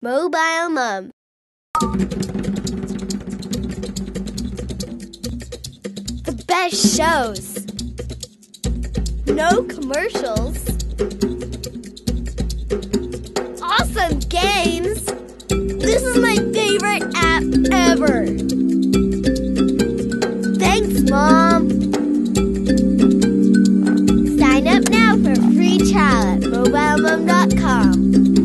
Mobile Mum. The best shows. No commercials. Awesome games. This is my favorite app ever. Thanks, Mom. Sign up now for free trial at mobilemum.com.